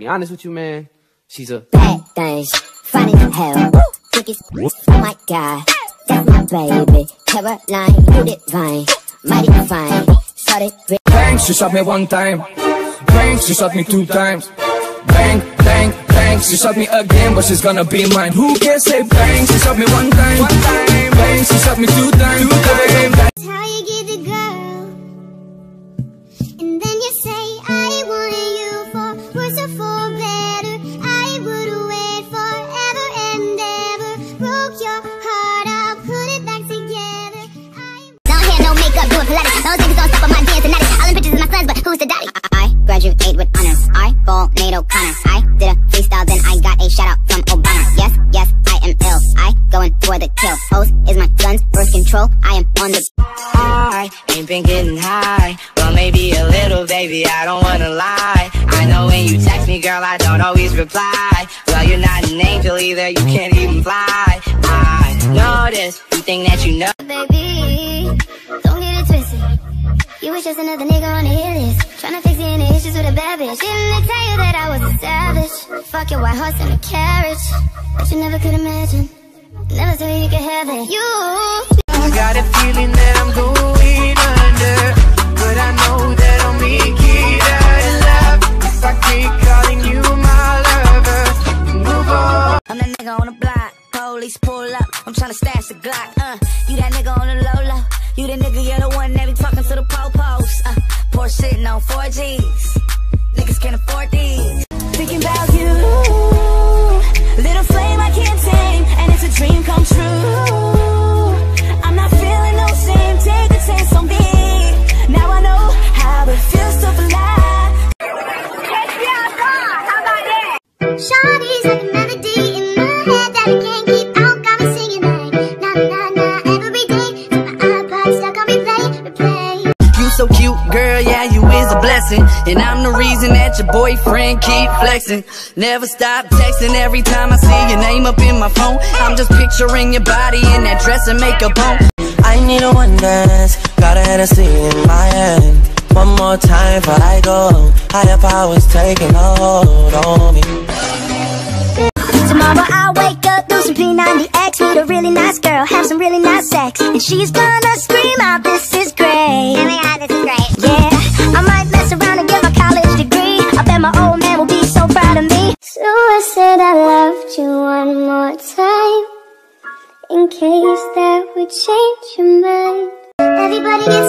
be honest with you, man, she's a Bad things, funny as hell Biggest, oh my god That's my baby Caroline, you divine Mighty fine Started Bang, she shot me one time. Bang, she shot me two times. Bang, bang, bang, she shot me again, but she's gonna be mine. Who can say bang? She shot me one time. One time. Bang, she shot me two times. Two times. Girl, I don't always reply. Well, you're not an angel either, you can't even fly. I know this, you think that you know. baby. Don't get it twisted. You was just another nigga on the hit list. Tryna fix any issues with a bad bitch. Didn't they tell you that I was a savage? Fuck your white horse and a carriage. But you never could imagine. Never thought you could have it. You. I got a feeling that I'm going on 4Gs. Is. And I'm the reason that your boyfriend keep flexing. Never stop texting every time I see your name up in my phone. I'm just picturing your body in that dress and makeup on. I need a one dance, got a Hennessy in my hand. One more time before I go. Higher powers taking a hold on me. Tomorrow I'll wake up, do some P90X, meet a really nice girl, have some really nice sex, and she's gonna scream out, "This is case that would change your mind. Everybody